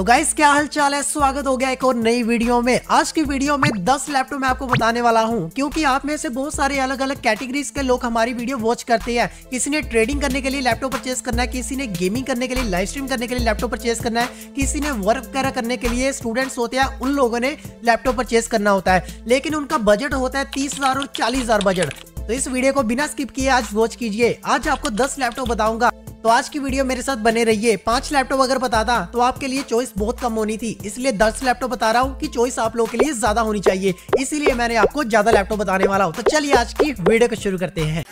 तो गाइस क्या हाल चाल है? स्वागत हो गया एक और नई वीडियो में। आज की वीडियो में 10 लैपटॉप मैं आपको बताने वाला हूँ, क्योंकि आप में से बहुत सारे अलग अलग कैटेगरीज के लोग हमारी वीडियो वॉच करते हैं। किसी ने ट्रेडिंग करने के लिए लैपटॉप परचेस करना है, किसी ने गेमिंग करने के लिए लाइव स्ट्रीम करने के लिए लैपटॉप परचेस करना है, किसी ने वर्क वगैरह करने के लिए स्टूडेंट्स होते हैं, उन लोगों ने लैपटॉप परचेस करना होता है। लेकिन उनका बजट होता है तीस और चालीस बजट तो इस वीडियो को बिना स्किप किए आज वॉच कीजिए। आज आपको दस लैपटॉप बताऊँगा। तो आज की वीडियो मेरे साथ बने रहिए। पाँच लैपटॉप अगर बताता तो आपके लिए चॉइस बहुत कम होनी थी। इसलिए दस लैपटॉप बता रहा हूँ कि चॉइस आप लोगों के लिए ज़्यादा होनी चाहिए। इसीलिए मैंने आपको ज़्यादा लैपटॉप बताने वाला हूँ। तो चलिए आज की वीडियो को शुरू करते हैं।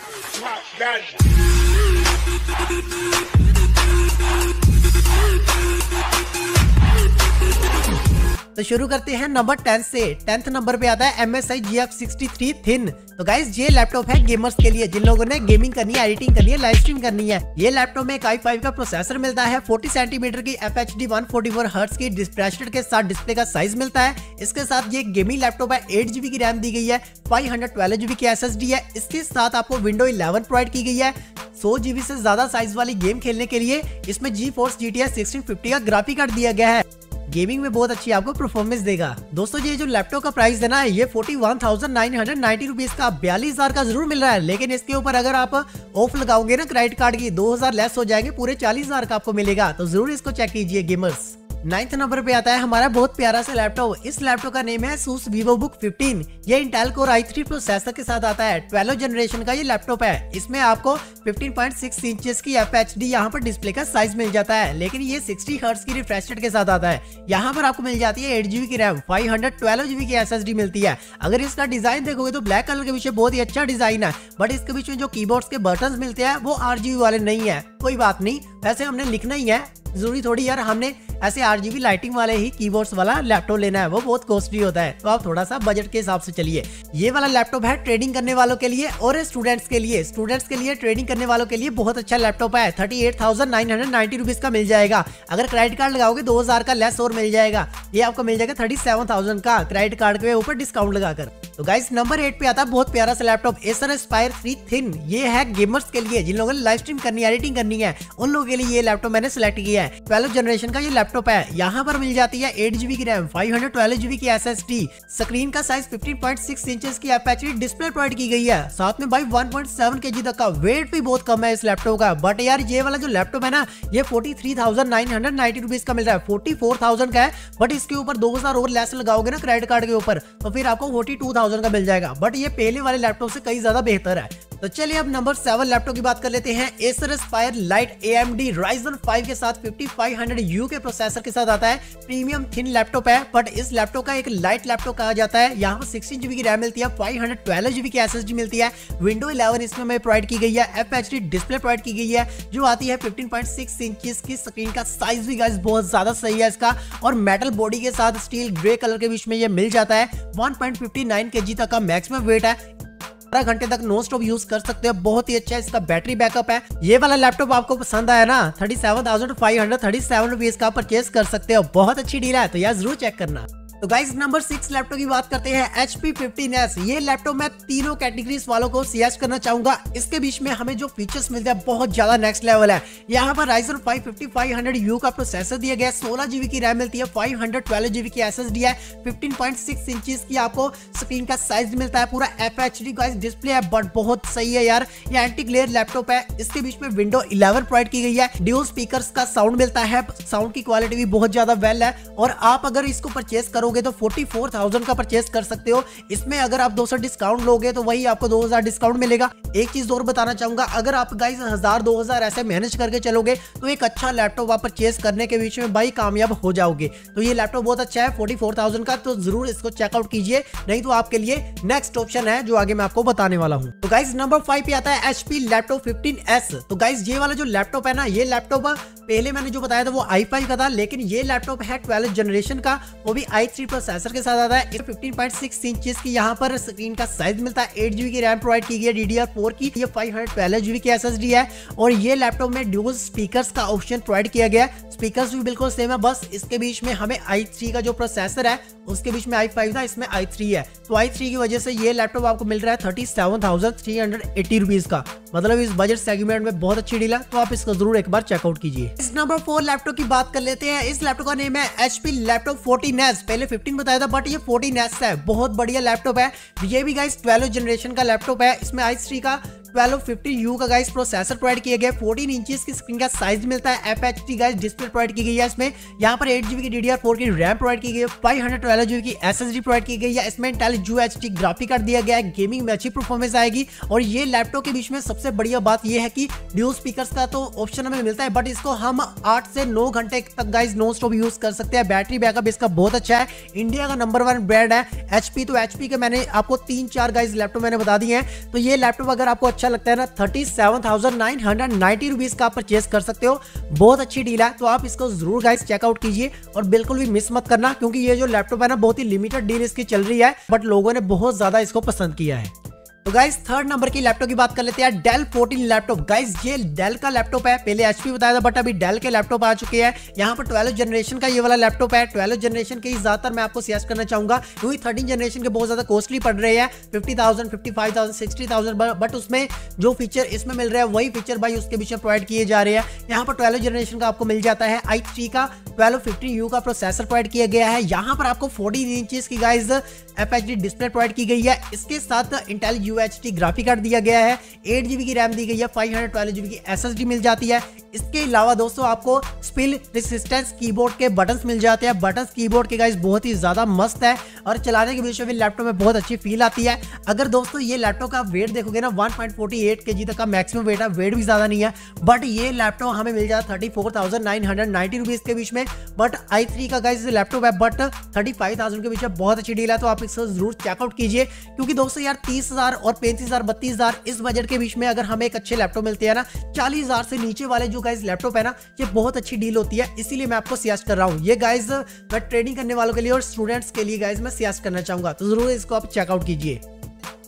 तो शुरू करते हैं नंबर टेंथ से। टेंथ नंबर पे आता है M S I G F sixty three thin तो गाइज़ ये लैपटॉप है गेमर्स के लिए, जिन लोगों ने गेमिंग करनी है एडिटिंग करनी है लाइव स्ट्रीम करनी है। ये लैपटॉप में एक आई फाइव का प्रोसेसर मिलता है फोर्टी सेंटीमीटर की F H D one forty four hertz की डिस्प्रेशन के साथ डिस्प्ले का साइज़ मिलता है। इसके साथ ये गेमिंग लैपटॉप है एट जीबी की रैम दी गई है फाइव हंड्रेड ट्वेल्व जीबी की एस एस डी है। इसके साथ आपको विंडो इलेवन प्रोवाइड की गई है, सौ जीबी से ज़्यादा साइज़ वाली गेम खेलने के लिए। इसमें GeForce G T S sixteen fifty का ग्राफिक कार्ड दिया गया है। गेमिंग में बहुत अच्छी आपको परफॉर्मेंस देगा। दोस्तों, ये जो लैपटॉप का प्राइस देना है, ये forty one thousand nine hundred ninety rupees का बयालीस हज़ार का ज़रूर मिल रहा है। लेकिन इसके ऊपर अगर आप ऑफ़ लगाओगे ना क्रेडिट कार्ड की, दो हज़ार लेस हो जाएँगे, पूरे चालीस हज़ार का आपको मिलेगा। तो ज़रूर इसको चेक कीजिए गेमर्स नाइन्थ नंबर पे आता है हमारा बहुत प्यारा सा लैपटॉप इस लैपटॉप का नेम है सूस वीवो बुक 15 ये इंटेल कोर i3 प्रोसेसर के साथ आता है। 12 जनरेशन का ये लैपटॉप है। इसमें आपको 15.6 इंचेस की एफ़ एच यहाँ पर डिस्प्ले का साइज़ मिल जाता है। लेकिन ये 60 हर्ट्ज की रिफ्रेश के साथ आता है। यहाँ पर आपको मिल जाती है एट की रैम फाइव हंड्रेड ट्वेल्व की SSD मिलती है। अगर इसका डिज़ाइन देखोगे तो ब्लैक कलर के पीछे बहुत ही अच्छा डिज़ाइन है। बट इसके बीच में जो कीबोर्ड के बटन मिलते हैं, वो RGB वाले नहीं है। कोई बात नहीं। वैसे हमने लिखना ही है। ज़रूरी थोड़ी यार, हमने ऐसे आठ जीबी लाइटिंग वाले ही कीबोर्ड्स वाला लैपटॉप लेना है, वो बहुत कॉस्टली होता है। तो आप थोड़ा सा बजट के हिसाब से चलिए। ये वाला लैपटॉप है ट्रेडिंग करने वालों के लिए और स्टूडेंट्स के लिए। स्टूडेंट्स के लिए ट्रेडिंग करने वालों के लिए बहुत अच्छा लैपटॉप है thirty eight thousand nine hundred ninety rupees का मिल जाएगा। अगर क्रेडिट कार्ड लगाओगे, दो हज़ार का लेस और मिल जाएगा। ये आपको मिल जाएगा थर्टी सेवन थाउज़ेंड का क्रेडिट कार्ड के ऊपर डिस्काउंट लगाकर। तो गाइस नंबर एट पे आता है, बहुत प्यारा सा laptop Acer Aspire three thin ये है गेमर्स के लिए, जिन लोगों ने लाइव स्ट्रीम करनी है एडिटिंग करनी है, उन लोगों के लिए ये लैपटॉप मैंने सेलेक्ट किया है। ट्वेल्व जनरेशन का ये लैपटॉप है। यहाँ पर मिल जाती है एट जीबी की RAM five hundred twelve GB की एस एस टी स्क्रीन का size fifteen point six inches की एफ़ डिस्प्ले प्रोवाइड की गई है। साथ में भाई वन पॉइंट सेवन के जी तक का वेट भी बहुत कम है इस लैपटॉप का। बट यार, ये वाला जो लैपटॉप है ना, ये forty three thousand nine hundred ninety rupees का मिल रहा है। फोर्टी फोर थाउज़ेंड का है। बट इसके ऊपर दो हज़ार और लेस लगाओगे ना क्रेडिट कार्ड के ऊपर तो फिर आपको फोर्टी टू थाउज़ेंड का मिल जाएगा। बट ये पहले वाले लैपटॉप से कई ज़्यादा बेहतर है। तो चलिए अब नंबर सेवन लैपटॉप की बात कर लेते हैं। Acer Aspire Lite A M D Ryzen five के साथ फिफ्टी फाइव हंड्रेड यू के प्रोसेसर के साथ आता है। प्रीमियम थिन लैपटॉप है बट इस लैपटॉप का एक लाइट लैपटॉप कहा जाता है। यहाँ पर सिक्सटीन जीबी की रैम मिलती है फाइव हंड्रेड ट्वेल्व जीबी की एस एस डी मिलती है। विंडो इलेवन इसमें हमें प्रोवाइड की गई है F H D display provide की गई है, जो आती है फिफ्टीन पॉइंट सिक्स इंच की स्क्रीन का साइज़ भी गाइस बहुत ज़्यादा सही है इसका। और मेटल बॉडी के साथ स्टील ग्रे कलर के बीच में ये मिल जाता है। वन पॉइंट फिफ्टी नाइन के जी तक का मैक्सिमम वेट है। बारह घंटे तक नो स्टॉप यूज़ कर सकते हो। बहुत ही अच्छा इसका बैटरी बैकअप है। ये वाला लैपटॉप आपको पसंद आया ना thirty seven thousand five hundred thirty seven rupees का परचेज कर सकते हो। बहुत अच्छी डील है तो यार ज़रूर चेक करना। तो गाइस नंबर सिक्स लैपटॉप की बात करते हैं एच पी फिफ्टीन एस ये लैपटॉप मैं तीनों कैटेगरीज वालों को सजेस्ट करना चाहूँगा। इसके बीच में हमें जो फीचर्स मिलते हैं, बहुत ज़्यादा नेक्स्ट लेवल है। यहाँ पर Ryzen five fifty five hundred U का प्रोसेसर दिया गया सोलह जीबी की रैम मिलती है फाइव हंड्रेड ट्वेल्व जीबी की एस एस डी है फिफ्टीन पॉइंट सिक्स इंचज की आपको स्क्रीन का साइज़ मिलता है, पूरा F H D guys display है बट बहुत सही है यार। ये एंटी ग्लेयर लैपटॉप है, इसके बीच में विंडो इलेवन प्रोवाइड की गई है। ड्यू स्पीकर का साउंड मिलता है साउंड की क्वालिटी भी बहुत ज़्यादा वेल है। और आप अगर इसको परचेज करोगे तो फोर्टी फोर फोर थाउज़ेंड का परचेस कर सकते हो। इसमें अगर आप दो डिस्काउंट लोगे तो वही आपको दो हज़ार डिस्काउंट मिलेगा। एक चीज़ और बताना चाहूँगा, अगर आप गाइस हज़ार, दो हज़ार ऐसे मैनेज करके चलोगे तो एक अच्छा लैपटॉप आप परचेस करने के बीच में भाई कामयाब हो जाओगे। तो ये लैपटॉप बहुत अच्छा है फोर्टी का तो ज़रूर इसको चेकआउट कीजिए। नहीं तो आपके लिए नेक्स्ट ऑप्शन है, जो आगे मैं आपको बताने वाला हूँ। तो गाइज़ नंबर फाइव पे आता है एचपी लैपटॉप फिफ्टीन तो गाइज़ ये वाला जो लैपटॉप है ना, ये लैपटॉप पहले मैंने जो बताया था वो आई का था, लेकिन ये लैपटॉप है ट्वेल्थ जनरेशन का, वो भी आई प्रोसेसर के साथ आता है। फिफ्टीन पॉइंट सिक्स इंचज की यहाँ पर स्क्रीन का साइज़ मिलता है। एट जीबी की रैम प्रोवाइड की गई डी डी फोर की ये फाइव हंड्रेड ट्वेल्व जीबी की एस एस डी है। और ये लैपटॉप में ड्यूल स्पीकर का ऑप्शन प्रोवाइड किया गया है। स्पीकर भी बिल्कुल सेम है। बस इसके बीच में हमें आई का जो प्रोसेसर है, उसके बीच में आई था, इसमें आई है। तो आई की वजह से ये लैपटॉप आपको मिल रहा है thirty seven thousand three hundred eighty rupees का। मतलब इस बजट सेगमेंट में बहुत अच्छी डील है। तो आप इसको ज़रूर एक बार चेकआउट कीजिए। इस नंबर फोर लैपटॉप की बात कर लेते हैं। इस लैपटॉप का नेम है एचपी लैपटॉप फोर्टीन पहले फिफ्टीन बताया था बट ये फोर्टीन एस है। बहुत बढ़िया लैपटॉप है। ये भी गाइस ट्वेल्व जनरेशन का लैपटॉप है। इसमें आई थ्री का 1250 यू का गाइस प्रोसेसर प्रोवाइड किया गया। 14 इंचेस की स्क्रीन का साइज़ मिलता है F H guys display provide की गई है इसमें। यहाँ पर एट जीबी की डी डी आर फोर की रैम प्रोवाइड की गई है। फाइव हंड्रेड ट्वेल्व जीबी की एस एस डी प्रोवाइड की गई है। इसमें इंटेल जू एच डी ग्राफिक कार्ड दिया गया है। गेमिंग में अच्छी परफॉर्मेंस आएगी। और ये लैपटॉप के बीच में सबसे बढ़िया बात यह है कि ड्यू स्पीकर का तो ऑप्शन हमें मिलता है बट इसको हम आठ से नौ घंटे तक गाइज़ नॉन स्टॉप यूज़ कर सकते हैं। बैटरी बैकअप इसका बहुत अच्छा है। इंडिया का नंबर वन ब्रांड है। एचपी तो एचपी के मैंने आपको तीन चार गाइज़ लैपटॉप मैंने बता दिए हैं। तो ये लैपटॉप अगर आपको अच्छा लगता है ना thirty seven thousand nine hundred ninety rupees का परचेस कर सकते हो। बहुत अच्छी डील है तो आप इसको ज़रूर गाइस चेकआउट कीजिए और बिल्कुल भी मिस मत करना, क्योंकि ये जो लैपटॉप है ना, बहुत ही लिमिटेड डील इसकी चल रही है बट लोगों ने बहुत ज़्यादा इसको पसंद किया है। तो गाइस थर्ड नंबर की लैपटॉप की बात कर लेते हैं। डेल 14 लैपटॉप गाइस ये डेल का लैपटॉप है। पहले एचपी बताया था बट अभी डेल के लैपटॉप आ चुके हैं। यहाँ पर ट्वेल्व जनरेशन का ये वाला लैपटॉप है। ट्वेल्व जनरेशन के ही ज़्यादातर मैं आपको सजेस्ट करना चाहूँगा। क्योंकि थर्टीन जनरेशन के बहुत ज़्यादा कॉस्टली पड़ रहे हैं। Fifty thousand fifty five thousand sixty thousand but उसमें जो फीचर इसमें मिल रहा है, वही फीचर भाई उसके पीछे प्रोवाइड किए जा रहे हैं। यहाँ पर ट्वेल्व जनरेशन का आपको मिल जाता है। आई थ्री का ट्वेल्व फिफ्टी यू का प्रोसेसर प्रोवाइड किया गया है। यहाँ पर आपको फोर्टी इंचज की गाइज़ एफ़ डिस्प्ले प्रोवाइड की गई है। इसके साथ इंटेल यू ग्राफिक कार्ड दिया गया है एट जीबी की रैम दी गई है फाइव हंड्रेड ट्वेल्व जीबी की एसएसडी मिल जाती है। इसके अलावा दोस्तों आपको स्पिल रेसिस्टेंस कीबोर्ड के बटन्स मिल जाते हैं। बटन्स कीबोर्ड के गाइस बहुत ही ज़्यादा मस्त है और चलाने के बीच में लैपटॉप में बहुत अच्छी फील आती है। अगर दोस्तों ये लैपटॉप का वेट देखोगे ना 1.48 केजी तक का मैक्सिमम वेट है वेट भी ज़्यादा नहीं है। बट ये लैपटॉप हमें मिल जाता thirty four thousand nine hundred ninety rupees के बीच में। बट आई थ्री का गाइस लैपटॉप है बट थर्टी फाइव थाउज़ेंड के बीच में बहुत अच्छी डील है तो आप इसको ज़रूर चेकआउट कीजिए। क्योंकि दोस्तों यार तीस हज़ार पैंतीस हज़ार, बत्तीस हज़ार इस बजट के बीच में अगर हमें एक अच्छे लैपटॉप मिलते हैं ना, चालीस हज़ार से नीचे वाले जो गाइज़ लैपटॉप है ना, ये बहुत अच्छी डील होती है, इसीलिए मैं आपको सियाज कर रहा हूँ। ये गाइज़ मैं ट्रेडिंग करने वालों के लिए और स्टूडेंट्स के लिए गाइज़ मैं सियाज करना चाहूँगा तो ज़रूर इसको आप चेकआउट कीजिए।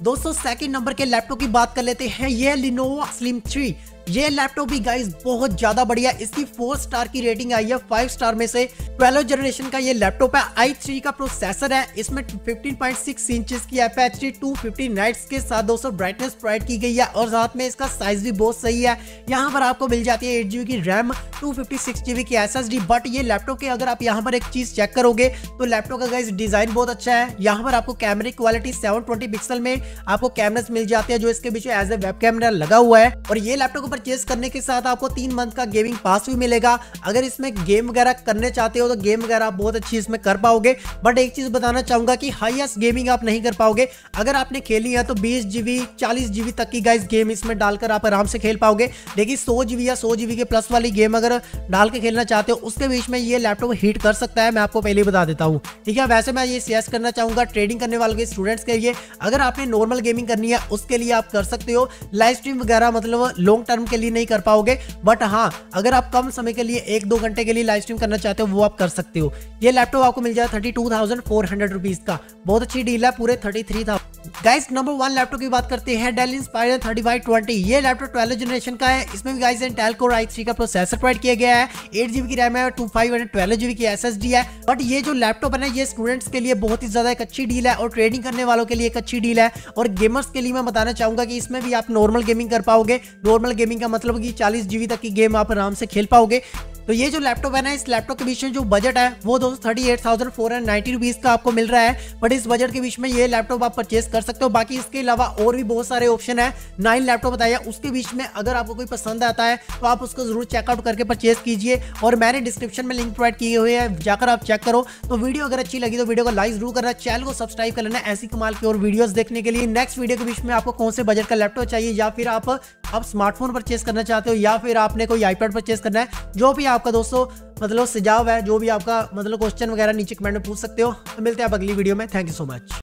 दोस्तों सेकंड नंबर के लैपटॉप की बात कर लेते हैं, ये लिनोवा स्लिम थ्री ये लैपटॉप भी गाइस बहुत ज़्यादा बढ़िया, इसकी फोर स्टार की रेटिंग आई है फाइव स्टार में से ट्वेल्व जनरेशन का ये लैपटॉप है आई थ्री का प्रोसेसर है, इसमें 15.6 इंचेस की एफ़ एच टू फिफ्टी के साथ दोस्तों ब्राइटनेस प्रोवाइड की गई है और साथ में इसका साइज़ भी बहुत सही है। यहाँ पर आपको मिल जाती है एट की रैम टू फिफ्टी की एस एस डी बट ये लैपटॉप के अगर आप यहाँ पर एक चीज़ चेक करोगे तो लैपटॉप का गाइस डिज़ाइन बहुत अच्छा है। यहाँ पर आपको कैमरे क्वालिटी सेवन पिक्सल में आपको कैमरे मिल जाते हैं, जो इसके पीछे एज ए वेब कैमरा लगा हुआ है। और ये लैपटॉप परचेज करने के साथ आपको तीन मंथ का गेमिंग पास भी मिलेगा। अगर इसमें गेम वगैरह करने चाहते हो तो गेम वगैरह आप बहुत अच्छी इसमें कर पाओगे। बट एक चीज़ बताना चाहूँगा कि हाईएस्ट गेमिंग आप नहीं कर पाओगे। अगर आपने खेली है तो बीस जीबी चालीस जीबी तक की गाइस गेम इसमें डालकर आप आराम से खेल पाओगे। लेकिन सौ या सौ के प्लस वाली गेम अगर डाल के खेलना चाहते हो, उसके बीच में ये लैपटॉप हीट कर सकता है, मैं आपको पहले ही बता देता हूँ। ठीक है, वैसे मैं ये सजेस्ट करना चाहूँगा ट्रेडिंग करने वाले स्टूडेंट्स के लिए। अगर आपने नॉर्मल गेमिंग करनी है, उसके लिए आप कर सकते हो। लाइव स्ट्रीम वगैरह मतलब लॉन्ग टर्म के लिए नहीं कर पाओगे। बट हाँ अगर आप कम समय के लिए एक दो घंटे के लिए लाइव स्ट्रीम करना चाहते हो, वो आप कर सकते हो। ये लैपटॉप आपको मिल जाएगा thirty two thousand four hundred rupees का। बहुत अच्छी डील है, पूरे thirty three guys number one laptop की बात करते हैं Dell Inspiron thirty five twenty ये लैपटॉप ट्वेल्व जनरेशन का है। इसमें भी guys Intel core I three का प्रोसेसर प्रोवाइड किया गया है। एट जीबी की रैम है two five hundred twelve GB की एस एस डी है। बट ये जो लैपटॉप है ना, ये स्टूडेंट्स के लिए बहुत ही ज़्यादा एक अच्छी डील है और ट्रेडिंग करने वालों के लिए एक अच्छी डील है। और गेमर्स के लिए मैं बताना चाहूँगा कि इसमें भी आप नॉर्मल गेमिंग कर पाओगे। नॉर्मल गेमिंग का मतलब कि चालीस जीबी तक की गेम आप आराम से खेल पाओगे। तो ये जो लैपटॉप है ना, इस लैपटॉप के बीच में जो बजट है, वो दोस्तों thirty eight thousand four hundred ninety rupees का आपको मिल रहा है। बट इस बजट के बीच में ये लैपटॉप आप परचेस कर सकते हो। बाकी इसके अलावा और भी बहुत सारे ऑप्शन है। नाइन लैपटॉप बताया। उसके बीच में अगर आपको कोई पसंद आता है तो आप उसको ज़रूर चेकआउट करके परचेज कीजिए। और मैंने डिस्क्रिप्शन में लिंक प्रोवाइड किए हुए हैं, जाकर आप चेक करो। तो वीडियो अगर अच्छी लगी तो वीडियो को लाइक ज़रूर करना। चैनल को सब्सक्राइब कर लेना ऐसी कमाल की और वीडियो देखने के लिए। नेक्स्ट वीडियो के बीच में आपको कौन से बजट का लैपटॉप चाहिए, या फिर आप आप स्मार्टफ़ोन परचेज करना चाहते हो, या फिर आपने कोई आईपैड परचेस करना है, जो भी आपका दोस्तों मतलब सुझाव है, जो भी आपका मतलब क्वेश्चन वगैरह नीचे कमेंट में पूछ सकते हो। मिलते हैं आप अगली वीडियो में। Thank you so much